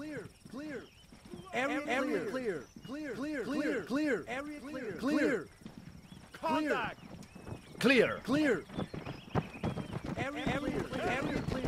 clear, clear. Area, area clear, clear, clear, clear, clear. Area clear, clear. Contact. Clear. Clear. Area, area, area clear. Clear.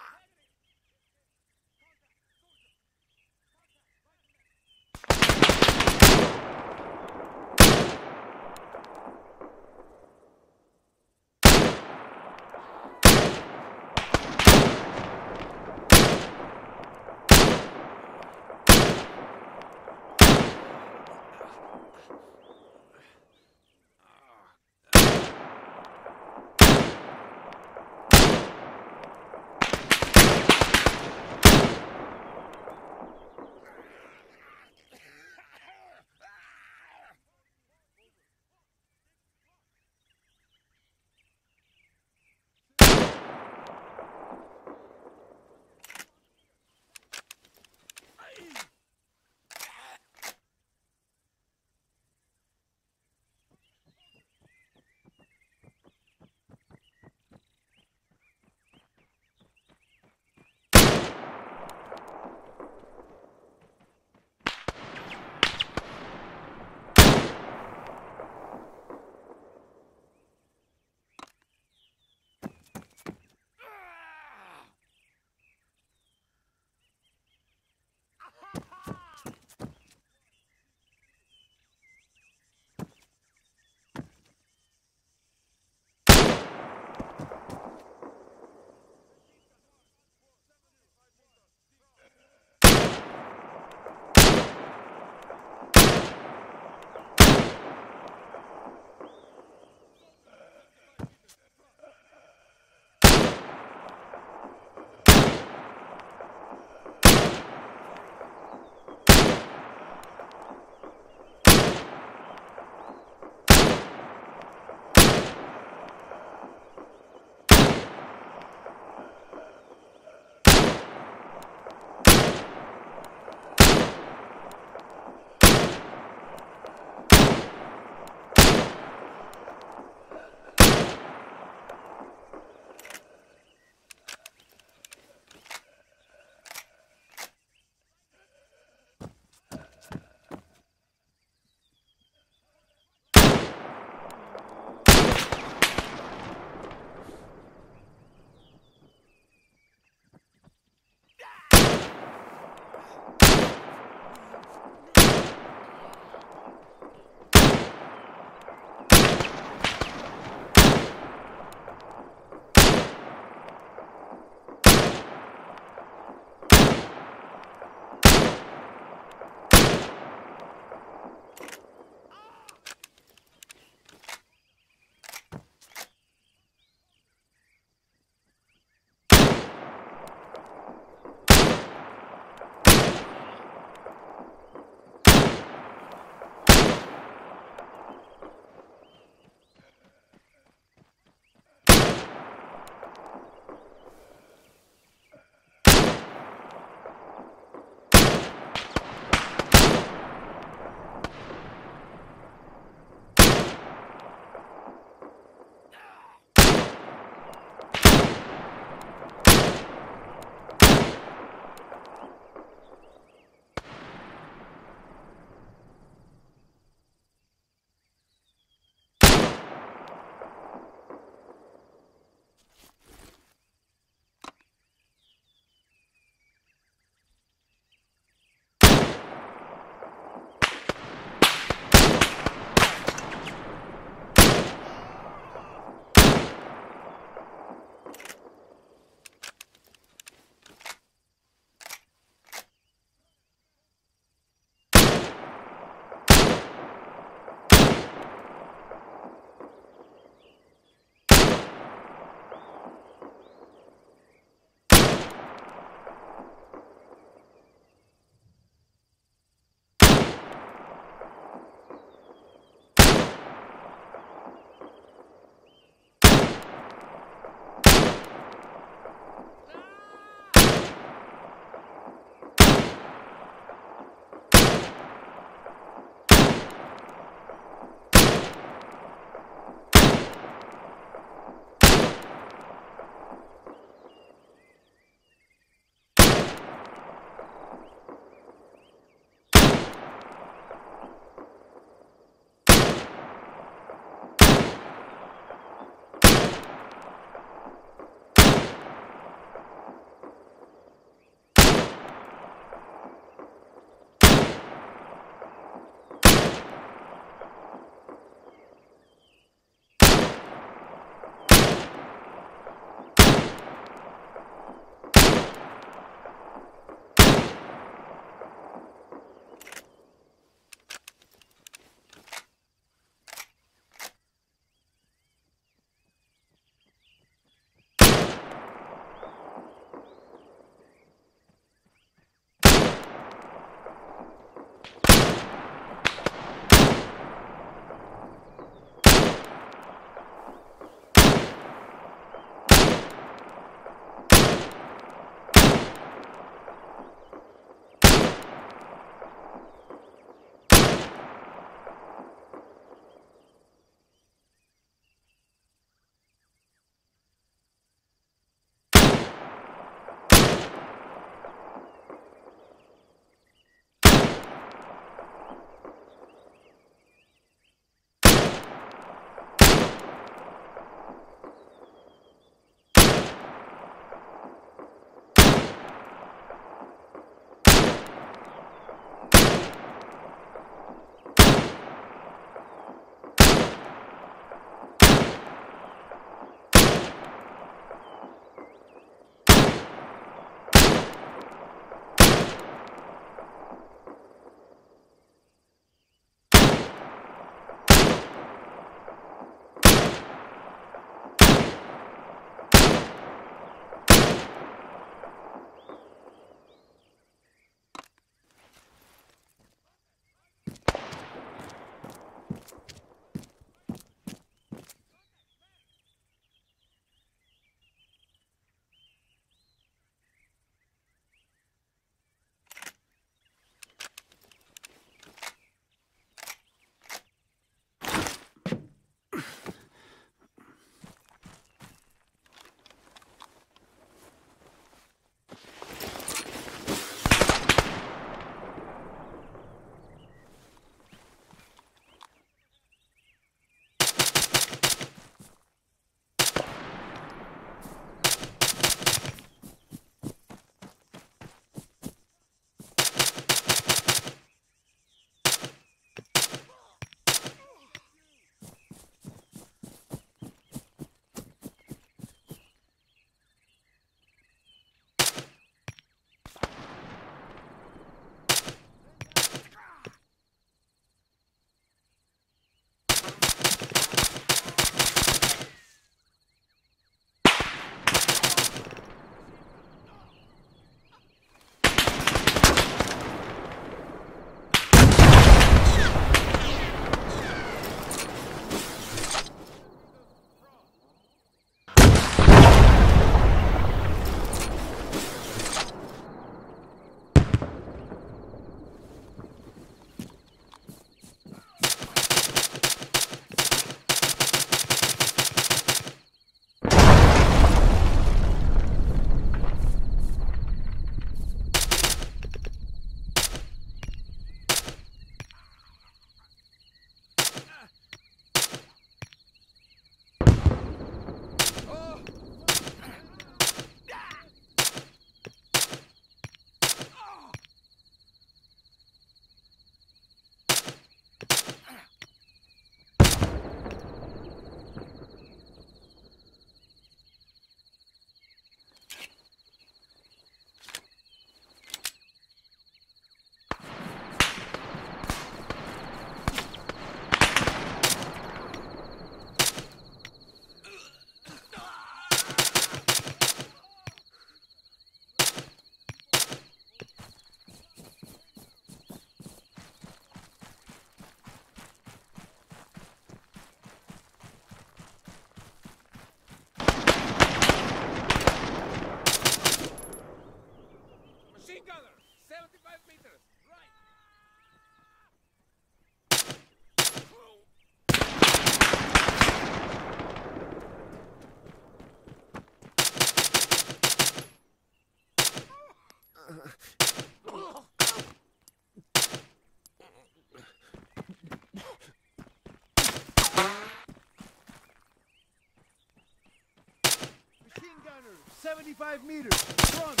75 meters. Front.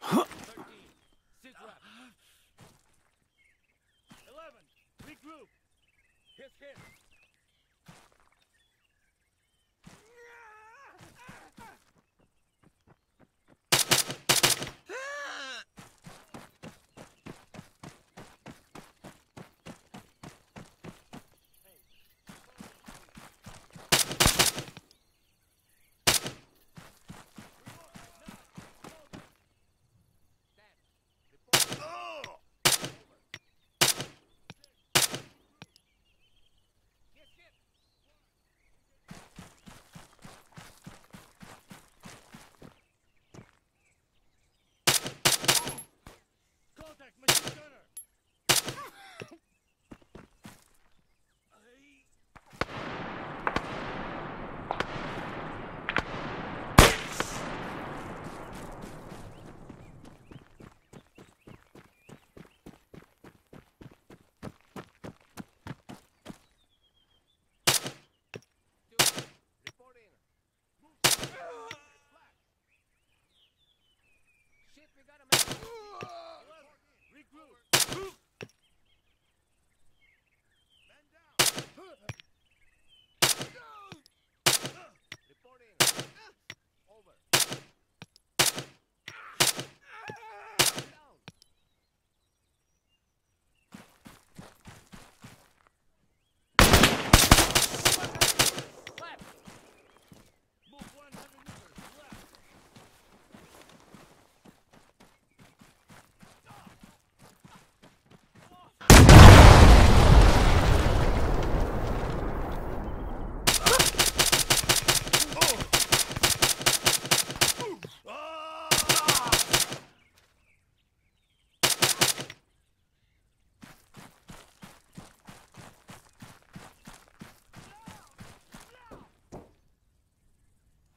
Thirteen.